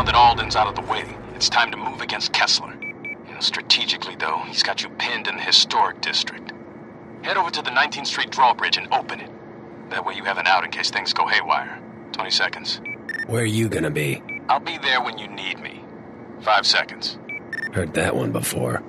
Now that Alden's out of the way, it's time to move against Kessler. You know, strategically, though, he's got you pinned in the historic district. Head over to the 19th Street drawbridge and open it. That way you have an out in case things go haywire. 20 seconds. Where are you gonna be? I'll be there when you need me. Five seconds. Heard that one before.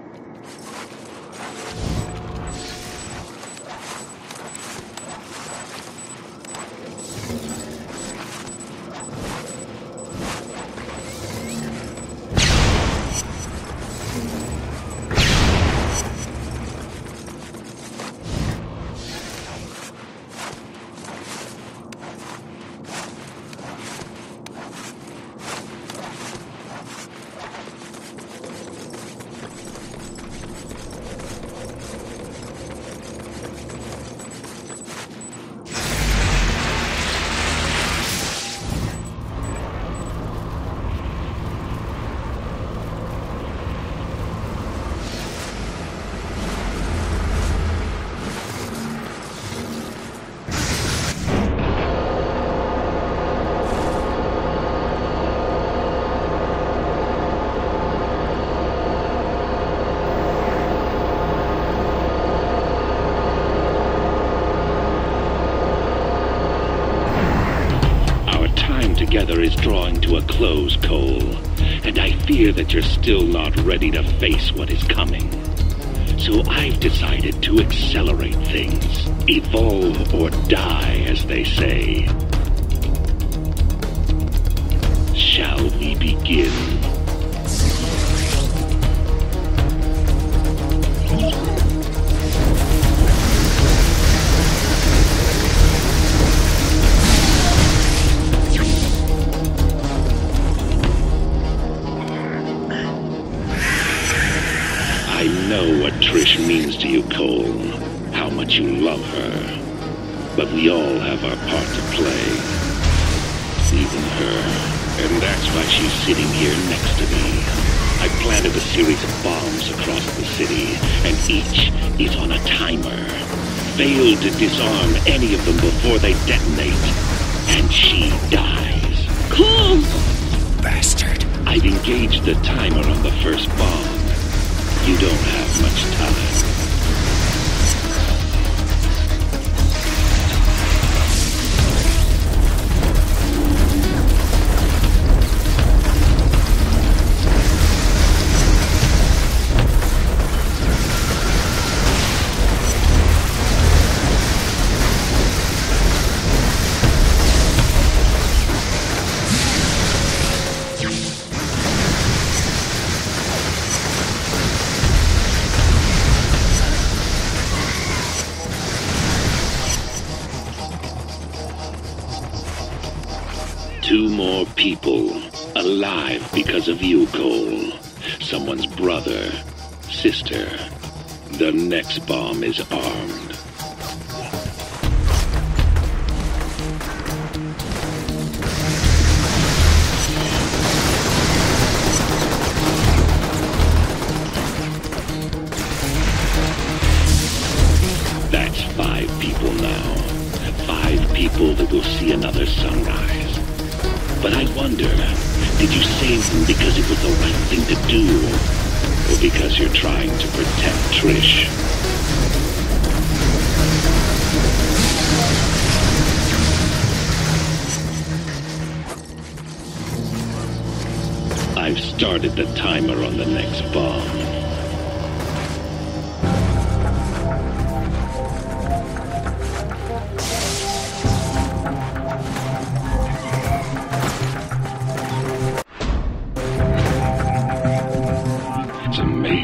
Our time together is drawing to a close, Cole. And I fear that you're still not ready to face what is coming. So I've decided to accelerate things. Evolve or die, as they say. Shall we begin? But we all have our part to play. Even her. And that's why she's sitting here next to me. I planted a series of bombs across the city, and each is on a timer. Fail to disarm any of them before they detonate, and she dies. Cool! Bastard. I've engaged the timer on the first bomb. You don't have much time. Two more people alive because of you, Cole. Someone's brother, sister. The next bomb is armed. That's five people now. Five people that will see another sunrise. But I wonder, did you save them because it was the right thing to do? Or because you're trying to protect Trish? I've started the timer on the next bomb.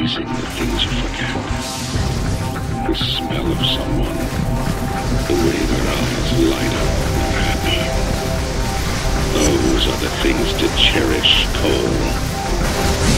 Amazing the things you forget. The smell of someone. The way their eyes light up when happy. Those are the things to cherish, Cole.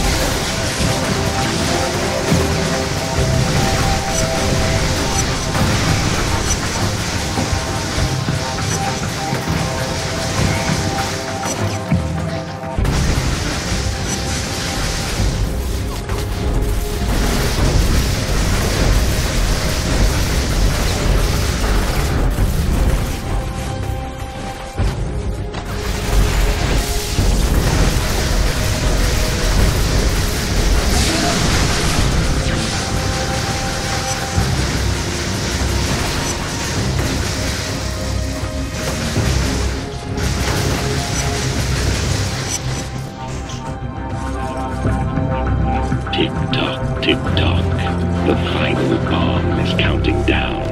Tick tock. Tick tock. The final bomb is counting down.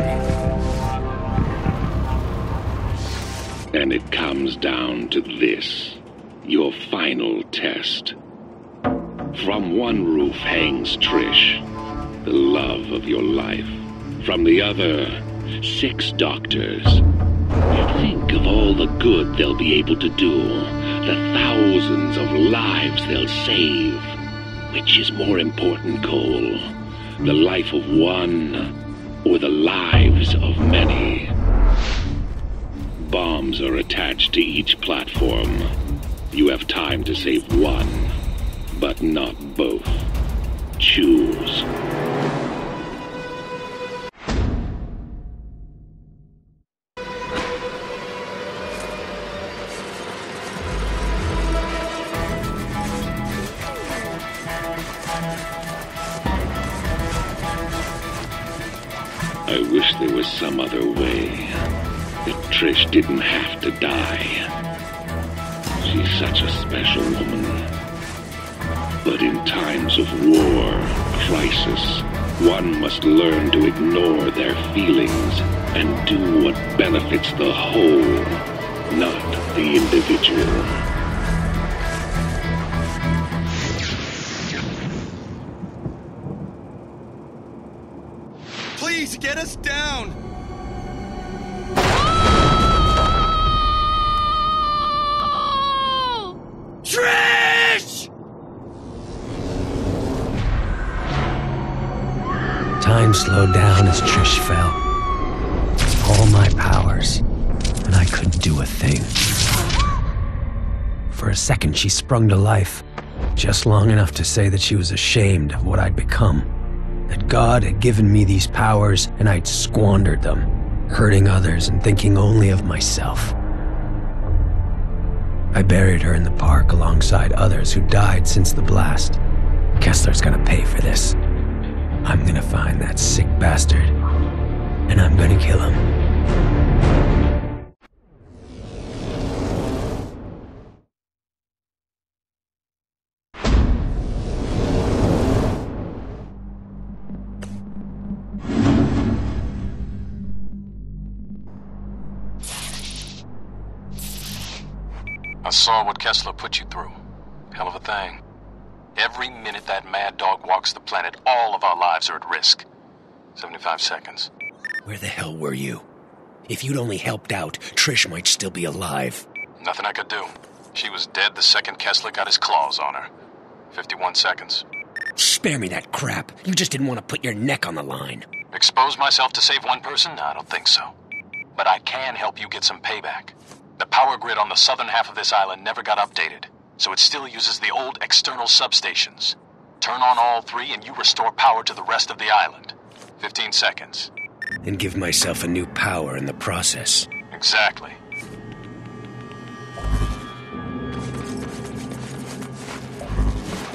And it comes down to this your final test. From one roof hangs Trish, the love of your life. From the other, six doctors. Think of all the good they'll be able to do, the thousands of lives they'll save. Which is more important, Cole? The life of one or the lives of many? Bombs are attached to each platform. You have time to save one, but not both. Choose. I wish there was some other way. That Trish didn't have to die. She's such a special woman. But in times of war, crisis, one must learn to ignore their feelings and do what benefits the whole, not the individual. Get us down! Trish! Time slowed down as Trish fell. All my powers, and I couldn't do a thing. For a second, she sprung to life, just long enough to say that she was ashamed of what I'd become. That God had given me these powers and I'd squandered them, hurting others and thinking only of myself. I buried her in the park alongside others who died since the blast. Kessler's gonna pay for this. I'm gonna find that sick bastard, and I'm gonna kill him. I saw what Kessler put you through. Hell of a thing. Every minute that mad dog walks the planet, all of our lives are at risk. 75 seconds. Where the hell were you? If you'd only helped out, Trish might still be alive. Nothing I could do. She was dead the second Kessler got his claws on her. 51 seconds. Spare me that crap. You just didn't want to put your neck on the line. Expose myself to save one person? I don't think so. But I can help you get some payback. Power grid on the southern half of this island never got updated, so it still uses the old external substations. Turn on all three and you restore power to the rest of the island. 15 seconds. And give myself a new power in the process. Exactly.